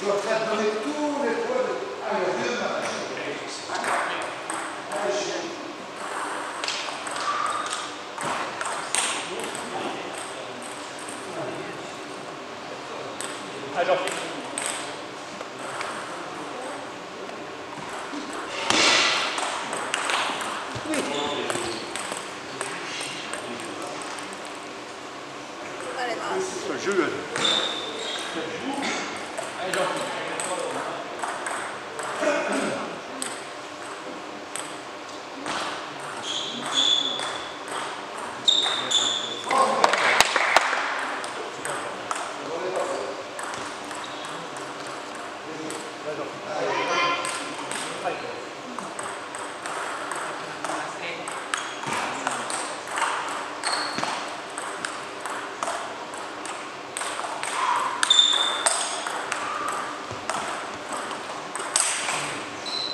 Je suis en train de donner tous les points à la vieux Alors, Je hein.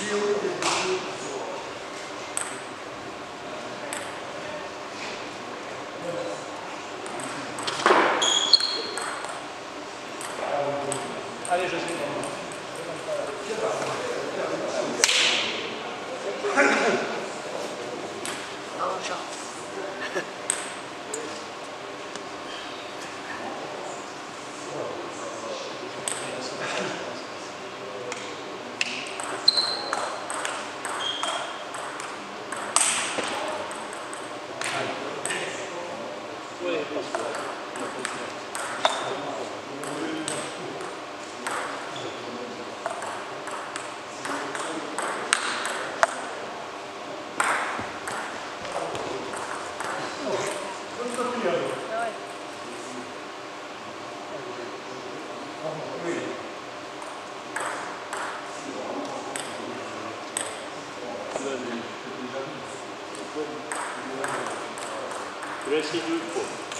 shield. プレシルーポ